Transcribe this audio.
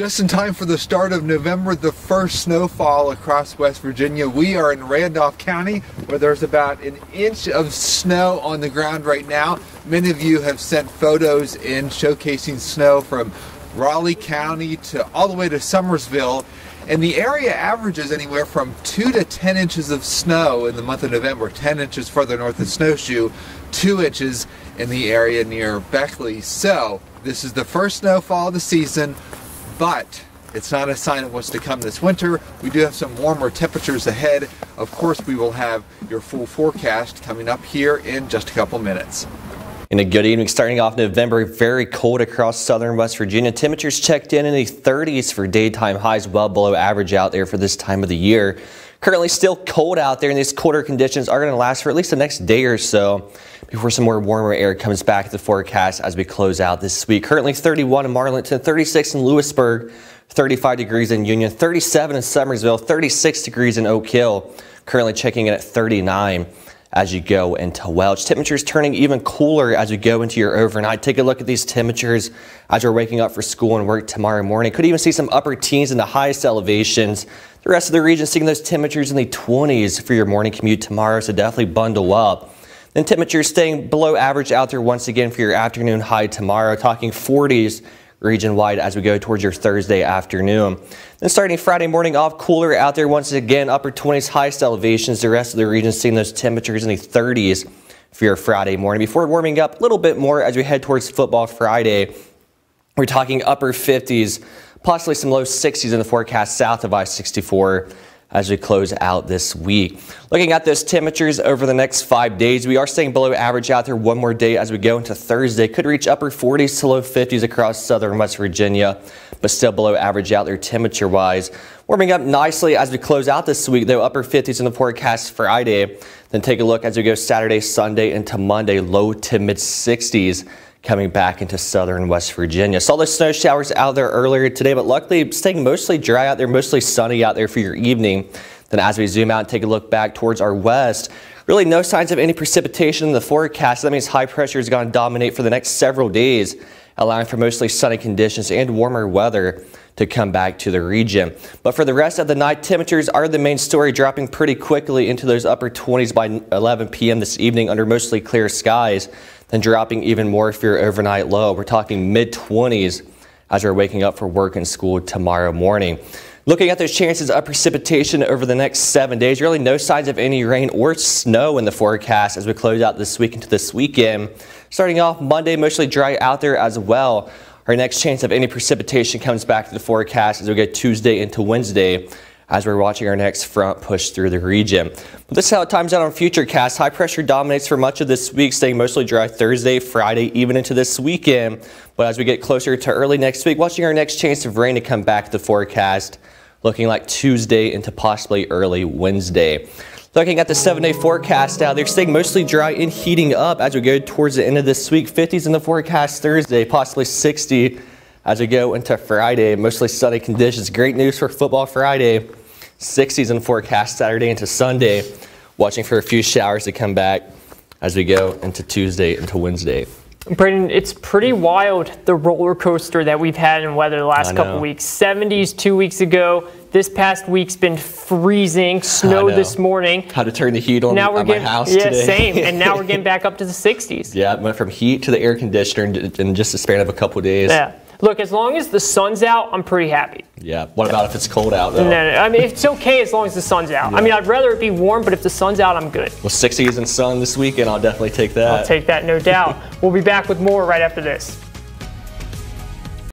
Just in time for the start of November, the first snowfall across West Virginia. We are in Randolph County where there's about an inch of snow on the ground right now. Many of you have sent photos in showcasing snow from Raleigh County to all the way to Summersville. And the area averages anywhere from 2 to 10 inches of snow in the month of November, 10 inches further north of Snowshoe, 2 inches in the area near Beckley. So, this is the first snowfall of the season but it's not a sign of what's to come this winter. We do have some warmer temperatures ahead. Of course, we will have your full forecast coming up here in just a couple minutes. And a good evening starting off November, very cold across southern West Virginia. Temperatures checked in in the 30s for daytime highs, well below average out there for this time of the year. Currently still cold out there and these colder conditions are going to last for at least the next day or so before some more warmer air comes back to the forecast as we close out this week. Currently 31 in Marlinton, 36 in Lewisburg, 35 degrees in Union, 37 in Summersville, 36 degrees in Oak Hill. Currently checking in at 39 as you go into Welch. Temperatures turning even cooler as we go into your overnight. Take a look at these temperatures as you're waking up for school and work tomorrow morning. Could even see some upper teens in the highest elevations. The rest of the region seeing those temperatures in the 20s for your morning commute tomorrow, so definitely bundle up. Then temperatures staying below average out there once again for your afternoon high tomorrow, talking 40s region wide as we go towards your Thursday afternoon. Then starting Friday morning off cooler out there once again, upper 20s highest elevations. The rest of the region seeing those temperatures in the 30s for your Friday morning before warming up a little bit more as we head towards football Friday. We're talking upper 50s, possibly some low 60s in the forecast south of I-64 as we close out this week. Looking at those temperatures over the next five days, we are staying below average out there one more day as we go into Thursday. Could reach upper 40s to low 50s across southern West Virginia, but still below average out there temperature wise. Warming up nicely as we close out this week, though upper 50s in the forecast Friday. Then take a look as we go Saturday, Sunday into Monday, low to mid 60s coming back into southern West Virginia. Saw the snow showers out there earlier today, but luckily staying mostly dry out there, mostly sunny out there for your evening. Then as we zoom out and take a look back towards our west, really no signs of any precipitation in the forecast. That means high pressure is going to dominate for the next several days, allowing for mostly sunny conditions and warmer weather to come back to the region. But for the rest of the night, temperatures are the main story, dropping pretty quickly into those upper 20s by 11 p.m. this evening under mostly clear skies then dropping even more for your overnight low. We're talking mid 20s as we're waking up for work and school tomorrow morning. Looking at those chances of precipitation over the next seven days, really no signs of any rain or snow in the forecast as we close out this week into this weekend. Starting off Monday, mostly dry out there as well. Our next chance of any precipitation comes back to the forecast as we get Tuesday into Wednesday as we're watching our next front push through the region. But this is how it times out on Futurecast. High pressure dominates for much of this week, staying mostly dry Thursday, Friday, even into this weekend. But as we get closer to early next week, watching our next chance of rain to come back to the forecast, looking like Tuesday into possibly early Wednesday. Looking at the seven day forecast now, they're staying mostly dry and heating up as we go towards the end of this week. 50s in the forecast Thursday, possibly 60 as we go into Friday. Mostly sunny conditions. Great news for Football Friday. 60s in forecast Saturday into Sunday. Watching for a few showers to come back as we go into Tuesday into Wednesday. Braden, it's pretty wild the roller coaster that we've had in weather the last couple weeks. 70s two weeks ago. This past week's been freezing. Snow this morning. How to turn the heat on now we're getting, my house yeah, today. same. And now we're getting back up to the 60s. Yeah, it went from heat to the air conditioner in, just a span of a couple days. Yeah. Look, as long as the sun's out, I'm pretty happy. Yeah. What about if it's cold out, though? No, no. I mean, it's okay as long as the sun's out. Yeah. I mean, I'd rather it be warm, but if the sun's out, I'm good. Well, 60s and sun this weekend, I'll definitely take that. I'll take that, no doubt. we'll be back with more right after this.